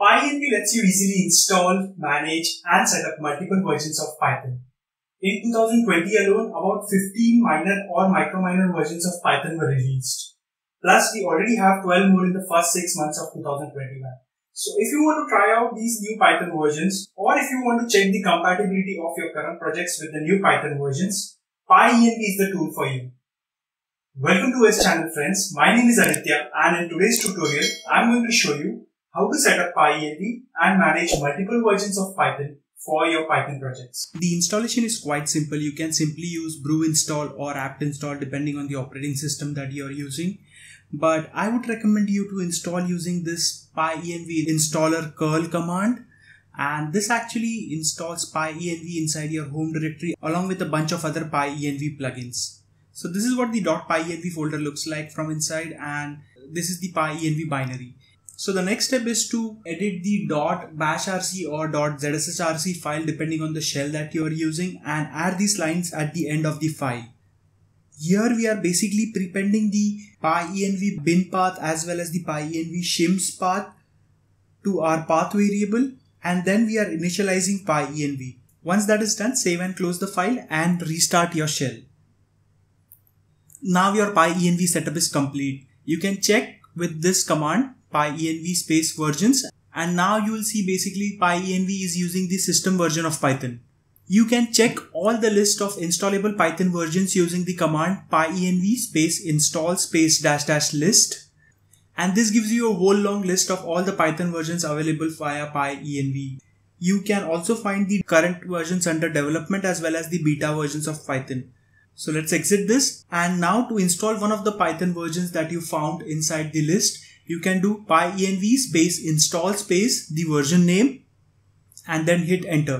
PyEnv lets you easily install, manage, and set up multiple versions of Python. In 2020 alone, about 15 minor or micro minor versions of Python were released. Plus, we already have 12 more in the first 6 months of 2021. So if you want to try out these new Python versions, or if you want to check the compatibility of your current projects with the new Python versions, PyEnv is the tool for you. Welcome to OsChannel friends, my name is Aditya and in today's tutorial, I am going to show you how to set up PyEnv and manage multiple versions of Python for your Python projects. The installation is quite simple. You can simply use brew install or apt install depending on the operating system that you're using. But I would recommend you to install using this pyenv installer curl command and this actually installs pyenv inside your home directory along with a bunch of other pyenv plugins. So this is what the .pyenv folder looks like from inside and this is the pyenv binary. So the next step is to edit the .bashrc or .zshrc file depending on the shell that you are using and add these lines at the end of the file. Here we are basically prepending the pyenv bin path as well as the pyenv shims path to our path variable and then we are initializing pyenv. Once that is done, save and close the file and restart your shell. Now your pyenv setup is complete. You can check with this command pyenv space versions and now you will see basically pyenv is using the system version of Python. You can check all the list of installable Python versions using the command pyenv space install space dash dash list and this gives you a whole long list of all the Python versions available via pyenv. You can also find the current versions under development as well as the beta versions of Python. So let's exit this and now to install one of the Python versions that you found inside the list, you can do pyenv space install space the version name and then hit enter.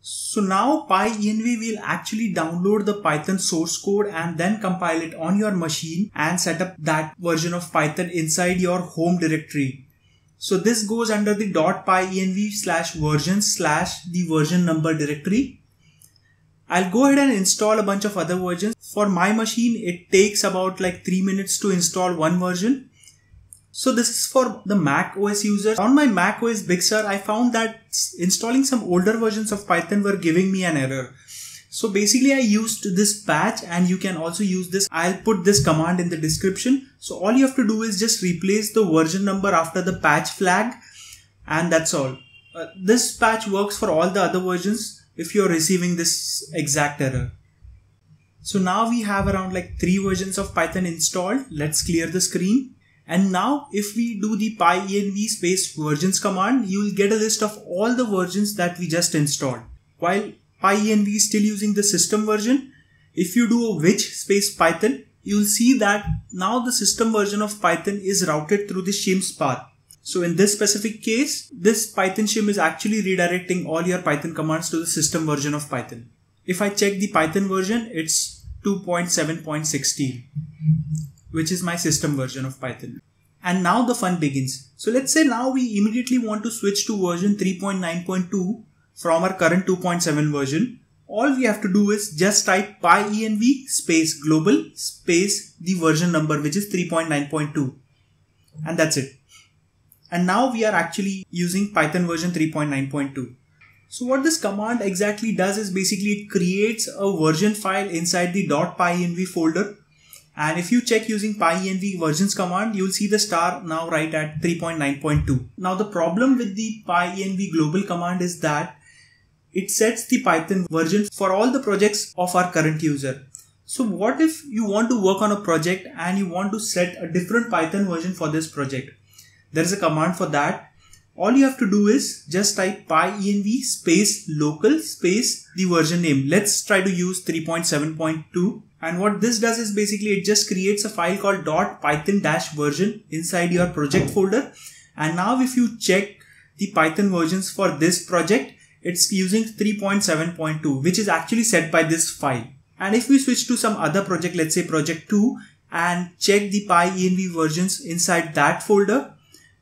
So now pyenv will actually download the Python source code and then compile it on your machine and set up that version of Python inside your home directory. So this goes under the .pyenv slash version slash the version number directory. I'll go ahead and install a bunch of other versions. For my machine, it takes about like 3 minutes to install one version so this is for the Mac OS users. On my Mac OS Big Sur, I found that installing some older versions of Python were giving me an error. So basically I used this patch and you can also use this. I'll put this command in the description. So all you have to do is just replace the version number after the patch flag and that's all. Uh, this patch works for all the other versions if you're receiving this exact error. So now we have around like three versions of Python installed. Let's clear the screen. And now if we do the pyenv space versions command, you will get a list of all the versions that we just installed. While pyenv is still using the system version, if you do a which space python, you will see that now the system version of Python is routed through the shims path. So in this specific case, this Python shim is actually redirecting all your Python commands to the system version of Python. If I check the Python version, it's 2.7.16 which is my system version of Python. And now the fun begins. So let's say now we immediately want to switch to version 3.9.2 from our current 2.7 version. All we have to do is just type pyenv space global space the version number which is 3.9.2 and that's it. And now we are actually using Python version 3.9.2. So what this command exactly does is basically it creates a version file inside the .pyenv folder and if you check using pyenv versions command, you'll see the star now right at 3.9.2. Now the problem with the pyenv global command is that it sets the Python version for all the projects of our current user. So what if you want to work on a project and you want to set a different Python version for this project? There is a command for that. All you have to do is just type pyenv space local space the version name. Let's try to use 3.7.2 and what this does is basically it just creates a file called .python-version inside your project folder. And now if you check the Python versions for this project, it's using 3.7.2, which is actually set by this file. And if we switch to some other project, let's say project 2 and check the pyenv versions inside that folder,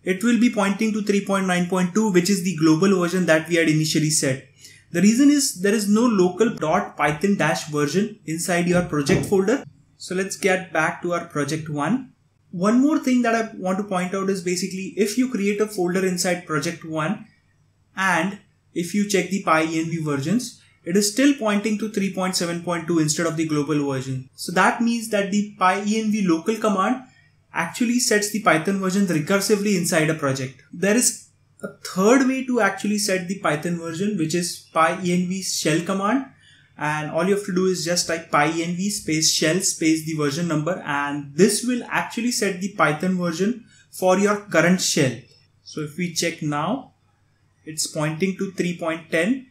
it will be pointing to 3.9.2, which is the global version that we had initially set. The reason is there is no local .python dash version inside your project folder. So let's get back to our project one. One more thing that I want to point out is basically if you create a folder inside project 1 and if you check the PyEnv versions, it is still pointing to 3.7.2 instead of the global version. So that means that the PyEnv local command actually sets the Python version recursively inside a project. There is a third way to actually set the Python version, which is pyenv shell command. And all you have to do is just type pyenv space shell space the version number, and this will actually set the Python version for your current shell. So if we check now, it's pointing to 3.10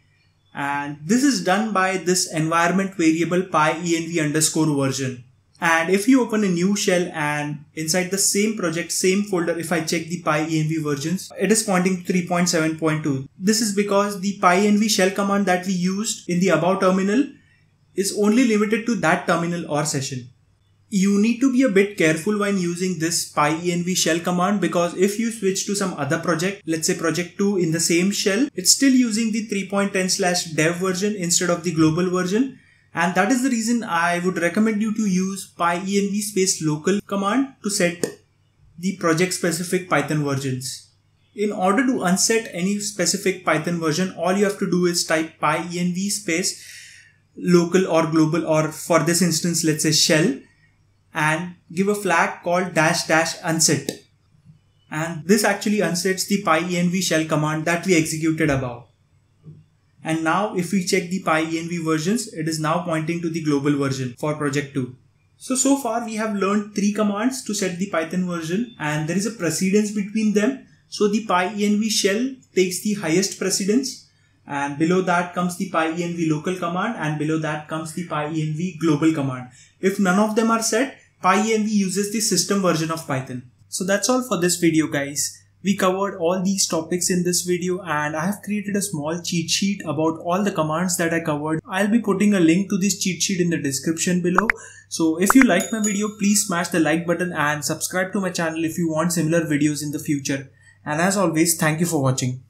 and this is done by this environment variable pyenv underscore version and if you open a new shell and inside the same project same folder if i check the pyenv versions it is pointing to 3.7.2 this is because the pyenv shell command that we used in the above terminal is only limited to that terminal or session. You need to be a bit careful when using this pyenv shell command because if you switch to some other project let's say project 2 in the same shell it's still using the 3.10 slash dev version instead of the global version and that is the reason I would recommend you to use pyenv space local command to set the project specific Python versions. In order to unset any specific Python version, all you have to do is type pyenv space local or global or for this instance, let's say shell and give a flag called dash dash unset. And this actually unsets the pyenv shell command that we executed above. And now if we check the PyEnv versions, it is now pointing to the global version for project 2. So, so far we have learned three commands to set the Python version and there is a precedence between them. So the PyEnv shell takes the highest precedence and below that comes the PyEnv local command and below that comes the PyEnv global command. If none of them are set, PyEnv uses the system version of Python. So that's all for this video guys. We covered all these topics in this video and I have created a small cheat sheet about all the commands that I covered. I'll be putting a link to this cheat sheet in the description below. So if you liked my video, please smash the like button and subscribe to my channel if you want similar videos in the future. And as always, thank you for watching.